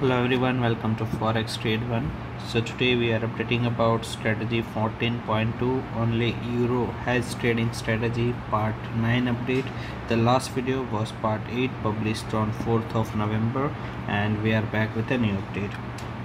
hello everyone welcome to forex trade one. So today we are updating about strategy 14.2 only euro hedge trading strategy part 9 update. The last video was part 8 published on 4th of november and we are back with a new update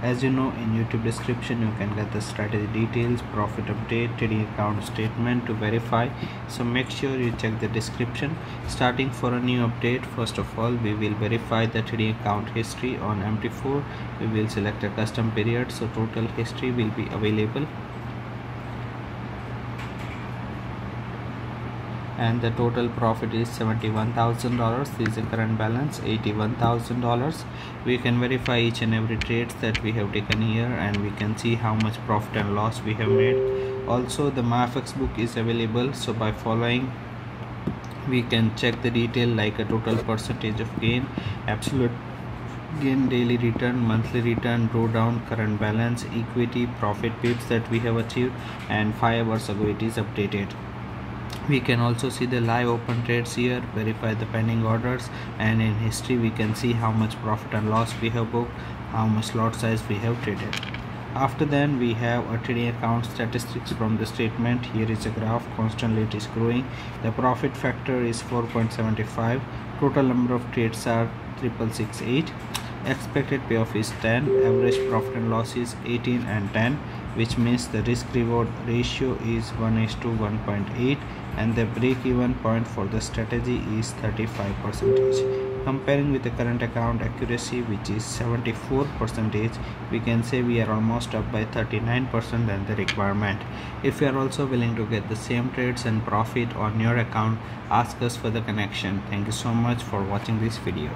as you know in youtube description you can get the strategy details profit update trading account statement to verify. So make sure you check the description. Starting for a new update first of all we will verify the trading account history on mt4 we will select a custom period so total history will be available and the total profit is $71,000 this is the current balance $81,000 we can verify each and every trades that we have taken here and we can see how much profit and loss we have made. Also the MyFxBook is available so by following we can check the detail like a total percentage of gain absolute gain daily return monthly return drawdown current balance equity profit pips that we have achieved and 5 hours ago it is updated we can also see the live open trades here verify the pending orders and in history we can see how much profit and loss we have booked how much lot size we have traded. After then we have a trading account statistics from the statement. Here is a graph constantly it is growing. The profit factor is 4.75 total number of trades are 6668 expected payoff is 10 average profit and loss is 18 and 10 which means the risk reward ratio is 1 is to 1.8 and the break even point for the strategy is 35 percentage. Comparing with the current account accuracy which is 74 percentage we can say we are almost up by 39 percent than the requirement. If you are also willing to get the same trades and profit on your account ask us for the connection. Thank you so much for watching this video